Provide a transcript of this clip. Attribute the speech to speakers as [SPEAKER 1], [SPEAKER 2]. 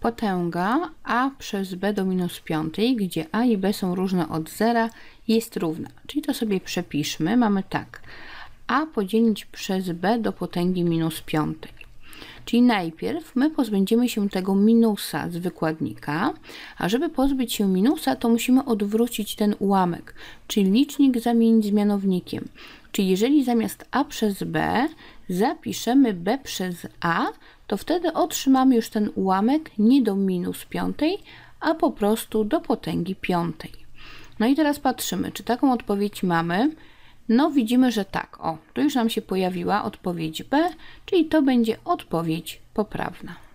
[SPEAKER 1] potęga a przez b do minus piątej, gdzie a i b są różne od zera, jest równa. Czyli to sobie przepiszmy. Mamy tak. a podzielić przez b do potęgi minus piątej. Czyli najpierw my pozbędziemy się tego minusa z wykładnika, a żeby pozbyć się minusa, to musimy odwrócić ten ułamek, czyli licznik zamienić z mianownikiem. Czyli jeżeli zamiast a przez b zapiszemy b przez a, to wtedy otrzymamy już ten ułamek nie do minus piątej, a po prostu do potęgi piątej. No i teraz patrzymy, czy taką odpowiedź mamy. No widzimy, że tak. O, tu już nam się pojawiła odpowiedź B, czyli to będzie odpowiedź poprawna.